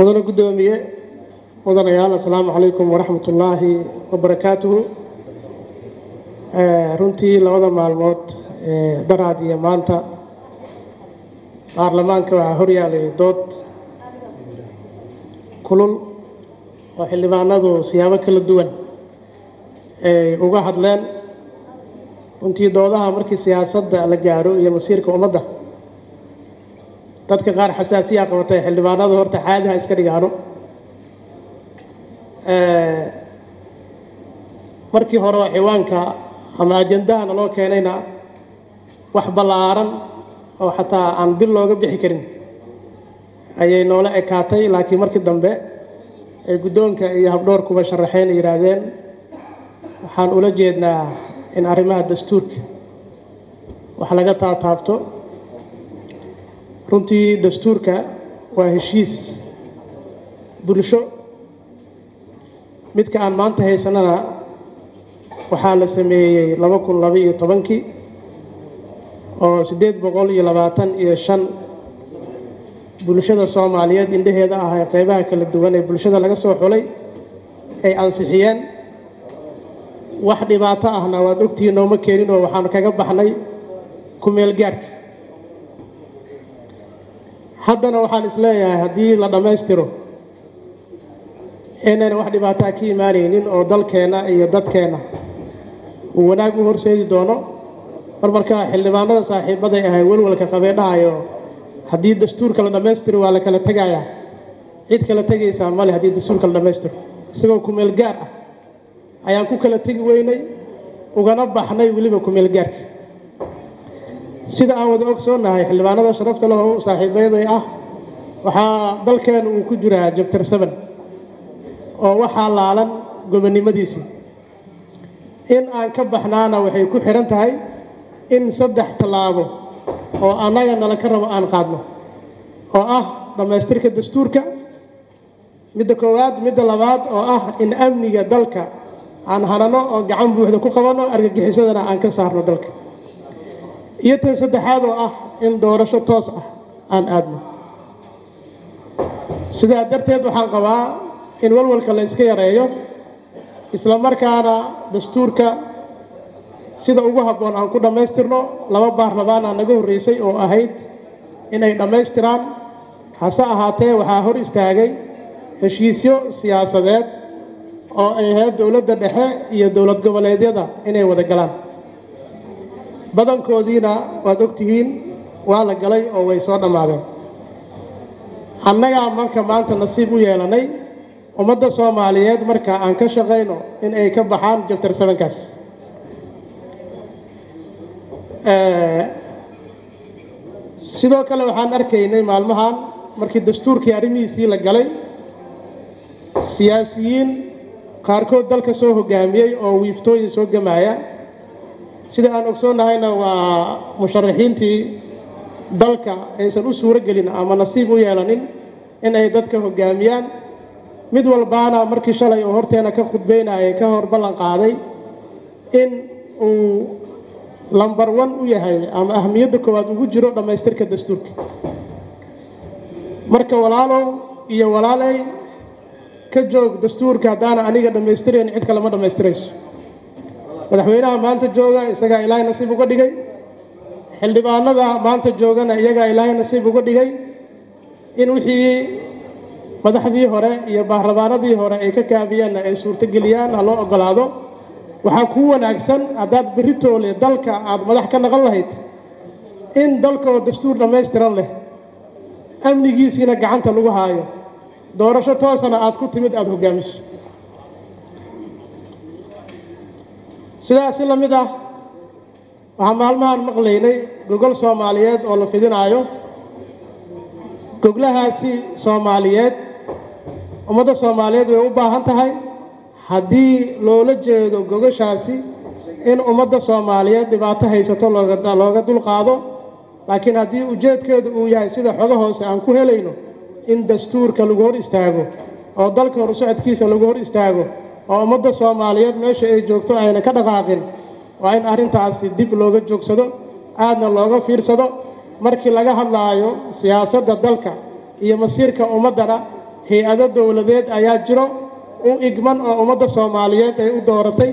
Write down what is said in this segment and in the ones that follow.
mudane guddoomiye mudanayaal assalaamu calaykum waraxmat ullaahi wabarakaatuhu runtii labada maalmood daraad iyo maanta baarlamaanka waxaa horyaalay dood kulul oo xildhibaanadu siyaabo kala duwan ay uga hadleen runtii doodaha markii siyaasadda la gaaro iyo masiirka ummadda dadka qaar xasaasiyaa qabatay xildhibaanadu horta caadiha iska dhigaano. Markii hore ciwaanka ama ajandahana loo keenayna wax ballaaran oo xataa aan bil looga bixi karin ayay noola ekaatay laakiin markii dambe ay guddoonka iyo habdhoorkuba sharaxeen yidhaahdeen waxaan ula jeednaa in arrimaha dastuurka wax laga taataabto runtii dastuurka waa heshiis bulsho. Midka aan maanta haysanana waxaa la sameeyey laba kun labaiyo tobankii oo siddeed boqol iyo labaatan iyo shan. Bulshada soomaaliyeed indhaheeda ah ee qeybaha kala duwan ee bulshada laga soo xulay ay ansixiyeen. Wax dhibaato ahna waad ogtihiin nooma keenin oo waxaan kaga baxnay kumeel gaarka haddana waxaan is leeyahay haddii la dhammaystiro inayna wax dhibaataa ka imaanaynin oo dalkeenna iyo dadkeenna uu wanaag u horseedi doono. Mar markaa xildhibaanada saaxiibaday ahay welwalka qabeedhahayo haddii dastuurka la dhammaystiro waa la kala tegayaa. Cid kala tegaysaa male haddii dastuurka la dhammaystiro. Isagoo kumeel gaar ah ayaan ku kala tegi weynay ugana baxnay weliba kumeel gaarka sida aan wada ogsoonnahay xildhibaanada sharafta leho saaxiibayaday ah waxaa dalkeenu uu ku jiraa jabtar saban oo waxaa laalan gobonnimadiisii in aan ka baxnaana waxay ku xidhan tahay in saddex tallaabo oo annaga nala ka rabo aan qaadno oo ah dhammaystirka dastuurka midda koowaad midda labaad oo ah in amniga dalka aan hanano oo gacan buuxda ku qabanno argagixisadana aan ka saarno dalka iyo tan saddexaad oo ah in doorasho toos ah aan aadno. Sidaa darteed waxaan qabaa in walwalka la iska yareeyo isla markaana dastuurka sida ugu habboon aan ku dhammaystirno laba baarlamaanaa naga horreysay oo ahayd inay dhammaystiraan. Hase ahaatee waxaa hor istaagay heshiisyo siyaasadeed oo ay ahayd dowladda dhexe iyo dowlad goboleedyada inay wada galaan badankoodiina waad ogtihiin waa la galay oo way soo dhammaadeen. Annagaa marka maanta nasiib u yeelannay ummadda soomaaliyeed marka aan ka shaqayno in ay ka baxaan jabtar sabankaas sidoo kale waxaan arkaynay maalmahan markii dastuurkii arrimihiisii la galay siyaasiyiin qaarkood dalka soo hoggaamiyey oo wiiftooyin soo gamaaya sida aan ogsoonnahayna waa musharaxiintii dalka aysan u suuro gelin ama nasiib u yeelanin in ay dadka hoggaamiyaan mid walbaana markii shalay oo horteena ka khudbaynayay ka hor ballan qaaday in uu lambar wan u yahay ama ahamiyadda koowaad ugu jiro dhammaystirka dastuurka. Marka walaalow iyo walaalay ka joog dastuurka haddaana aniga dhammaystirayn cid kale ma dhammaystirayso madaxweynaha maanta jooga isagaa ilaahay nasiib uga dhigay. Xildhibaanada maanta joogana iyagaa ilaahay nasiib uga dhigay. In wixii madaxdii hore iyo baarlamaanadii hore ay ka kaabiyeenna ay suurtogeliyaan ha loo oggolaado. Waxaa kuu wanaagsan haddaad beritoole dalka aad madax ka naqon lahayd in dalka oo dastuur dhammaystiran leh amnigiisiina gacanta lagu haayo. Doorasho toosana aad ku timid aada sidaasi la mid ah waxaa maalmahan maqlaynay gogol soomaaliyeed oo la fidinaayo. Goglahaasi soomaaliyeed ummadda soomaaliyeed way u baahan tahay. Haddii loola jeedo gogashaasi in ummadda soomaaliyeed dhibaato haysato looga dulqaado laakiin haddii ujeedkeedu uu yahay sida xogo hoose aan ku helayno in dastuurka lagu hor istaago oo dalka horsocodkiisa lagu hor istaago oo ummadda soomaaliyeed meesha ay joogto ayna ka dhaqaaqin. Waa in arrintaasi dib looga joogsado aadna looga fiirsado. Markii laga hadlaayo siyaasadda dalka iyo masiirka ummaddana hay'ado dowladeed ayaa jiro u igman oo ummadda soomaaliyeed ay u dooratay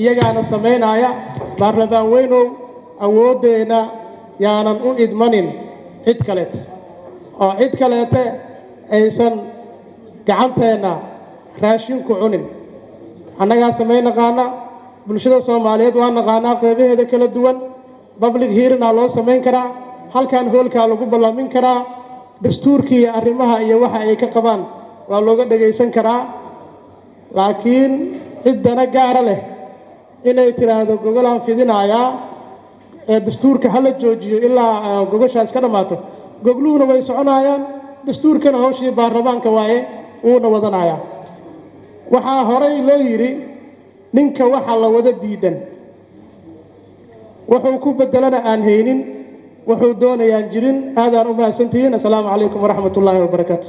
iyagaana samaynaya baarlamaan weynow awooddeenna yaanan u idmanin. Cid kaleete oo cid kaleete aysan gacanteenna raashinku cunin annagaa samayn naqaana bulshada soomaaliyeed waa naqaanaa qeybaheeda kala duwan. Public hearinaa loo samayn karaa halkan hoolkaa lagu ballamin karaa dastuurkii iyo arrimaha iyo waxa ay ka qabaan waa looga dhagaysan karaa. Laakiin ciddana gaara leh inay tidhaahdo gogolaan fidinayaa ee dastuurka hala joojiyo ilaa gogoshaas ka dhammaato gogluhuna way soconayaan dastuurkana hawshii baarlamaanka waaye wuuna wadanayaa waxaa horey loo yidhi ninka waxa la wada diidan. Wuxuu ku beddelana aan haynin wuxuu doonayaan jirin aadaan u mahadsantihiin. Assalaamu calaykum waraxmat wabarakaatu